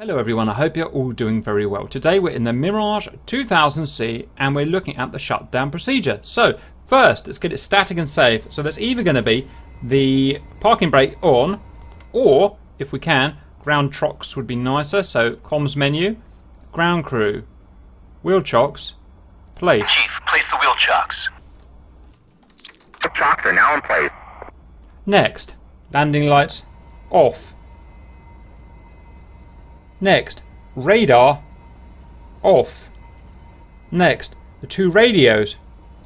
Hello everyone, I hope you're all doing very well. Today we're in the Mirage 2000C and we're looking at the shutdown procedure. So first, let's get it static and safe. So that's either going to be the parking brake on or, if we can, ground chocks would be nicer. So comms menu, ground crew, wheel chocks, place. Chief, place the wheel chocks. The chocks are now in place. Next, landing lights off. Next, radar off. Next, the two radios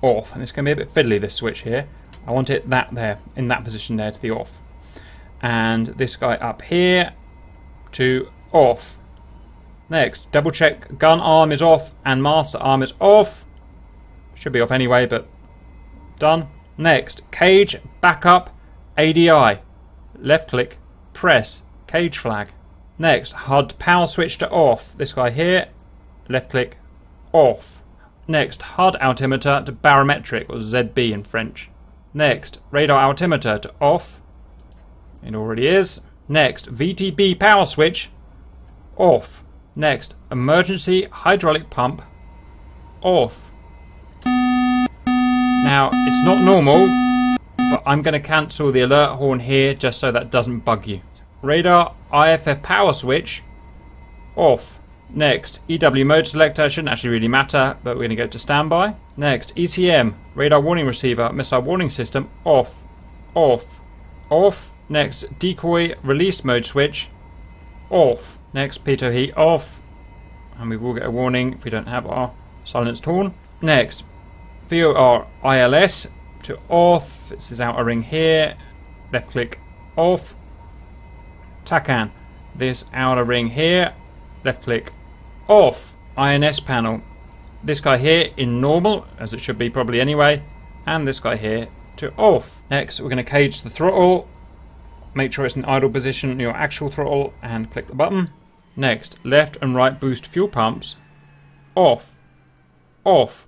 off. And it's going to be a bit fiddly, this switch here. I want it that there, in that position there to the off. And this guy up here to off. Next, double check gun arm is off and master arm is off. Should be off anyway, but done. Next, cage, backup, ADI. Left click, press, cage flag. Next, HUD power switch to off. This guy here, left click, off. Next, HUD altimeter to barometric, or ZB in French. Next, radar altimeter to off. It already is. Next, VTB power switch, off. Next, emergency hydraulic pump, off. Now, it's not normal, but I'm going to cancel the alert horn here just so that doesn't bug you. Radar IFF power switch off. Next, EW mode selector shouldn't actually really matter, but we're going to go to standby. Next, ECM radar warning receiver missile warning system off, off, off. Next, decoy release mode switch off. Next, pitot heat off, and we will get a warning if we don't have our silenced horn. Next, VOR ILS to off. This is outer ring here. Left click off. TACAN. This outer ring here. Left click off. INS panel. This guy here in normal, as it should be probably anyway. And this guy here to off. Next, we're going to cage the throttle. Make sure it's in idle position, your actual throttle, and click the button. Next, left and right boost fuel pumps. Off. Off.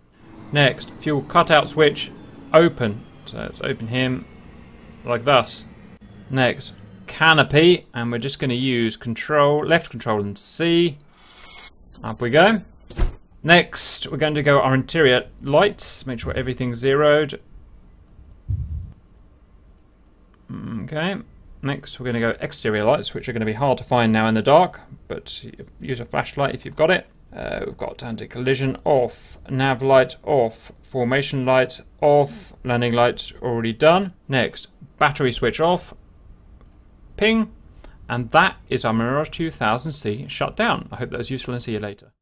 Next, fuel cutout switch. Open. So let's open him like thus. Next, canopy, and we're just going to use control, left control and C. Up we go. Next, we're going to go our interior lights, make sure everything's zeroed. Okay. Next, we're going to go exterior lights, which are going to be hard to find now in the dark, but use a flashlight if you've got it. Uh, we've got anti-collision off, nav light off, formation light off, landing lights already done. Next, battery switch off, ping, and that is our Mirage 2000C shut down. I hope that was useful and see you later.